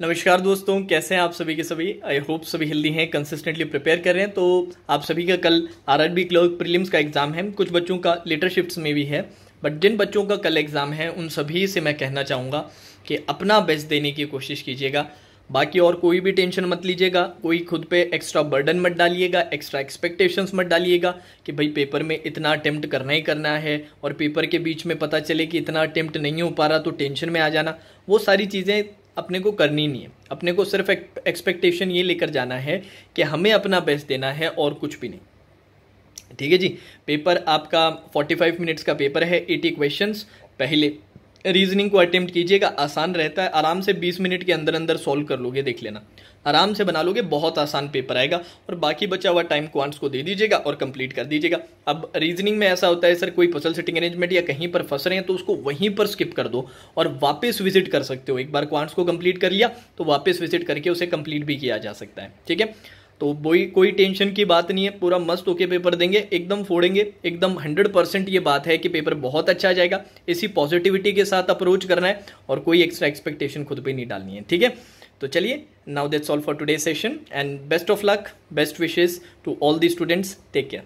नमस्कार दोस्तों, कैसे हैं आप सभी के सभी? आई होप सभी हेल्दी हैं कंसिस्टेंटली प्रिपेयर कर रहे हैं। तो आप सभी का कल R R B clerk prelims का एग्ज़ाम है। कुछ बच्चों का लेटर में भी है। बट जिन बच्चों का कल एग्ज़ाम है, उन सभी से मैं कहना चाहूँगा कि अपना बेस्ट देने की कोशिश कीजिएगा। बाकी और कोई भी टेंशन मत लीजिएगा। कोई खुद पे एक्स्ट्रा बर्डन मत डालिएगा। एक्स्ट्रा एक्सपेक्टेशंस मत डालिएगा कि भाई पेपर में इतना अटेम्प्ट करना ही करना है और पेपर के बीच में पता चले कि इतना अटेम्प्ट नहीं हो पा रहा तो टेंशन में आ जाना। वो सारी चीज़ें अपने को करनी नहीं है। अपने को सिर्फ़ एक्सपेक्टेशन ये लेकर जाना है कि हमें अपना बेस्ट देना है और कुछ भी नहीं। ठीक है जी? पेपर आपका 45 मिनट्स का पेपर है 80 क्वेश्चंस पहले। रीजनिंग को अटेम्प्ट कीजिएगा, आसान रहता है। आराम से 20 मिनट के अंदर अंदर सॉल्व कर लोगे, देख लेना। आराम से बना लोगे, बहुत आसान पेपर आएगा और बाकी बचा हुआ टाइम क्वांट्स को दे दीजिएगा और कंप्लीट कर दीजिएगा। अब रीजनिंग में ऐसा होता है, सर, कोई पसल सिटिंग अरेंजमेंट या कहीं पर फंस रहे हैं तो उसको वहीं पर स्किप कर दो और वापस विज़िट कर सकते हो। एक बार क्वांट्स को कंप्लीट कर लिया तो वापस विज़िट करके उसे कंप्लीट भी किया जा सकता है। ठीक है? तो वही कोई टेंशन की बात नहीं है, पूरा मस्त होके पेपर देंगे, एकदम फोड़ेंगे, एकदम हंड्रेड परसेंट ये बात है कि पेपर बहुत अच्छा आ जाएगा, इसी पॉजिटिविटी के साथ अप्रोच करना है और कोई एक्स्ट्रा एक्सपेक्टेशन खुद पे नहीं डालनी है, ठीक है? तो चलिए now that's all for today session and best of luck best wishes to all the students take care